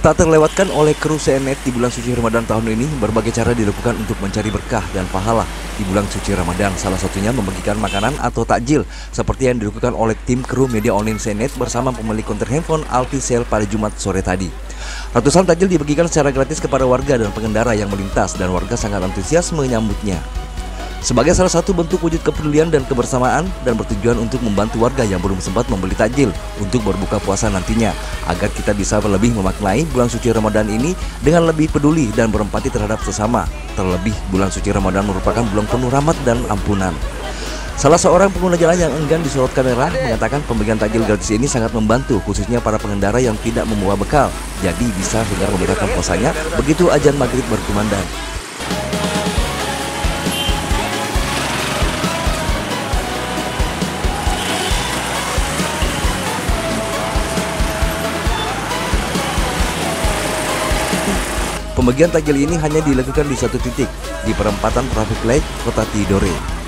Tak terlewatkan oleh kru CNET di bulan suci Ramadan tahun ini, berbagai cara dilakukan untuk mencari berkah dan pahala di bulan suci Ramadan. Salah satunya membagikan makanan atau takjil, seperti yang dilakukan oleh tim kru media online CNET bersama pemilik konter handphone Altisel pada Jumat sore tadi. Ratusan takjil dibagikan secara gratis kepada warga dan pengendara yang melintas dan warga sangat antusias menyambutnya. Sebagai salah satu bentuk wujud kepedulian dan kebersamaan dan bertujuan untuk membantu warga yang belum sempat membeli takjil untuk berbuka puasa nantinya agar kita bisa lebih memaknai bulan suci Ramadan ini dengan lebih peduli dan berempati terhadap sesama. Terlebih bulan suci Ramadan merupakan bulan penuh rahmat dan ampunan. Salah seorang pengguna jalan yang enggan disorot kamera mengatakan pembagian takjil gratis ini sangat membantu khususnya para pengendara yang tidak membawa bekal. Jadi bisa segera membedakan puasanya begitu ajan maghrib berkumandang. Pembagian takjil ini hanya dilakukan di satu titik, di perempatan Traffic Light, Kota Tidore.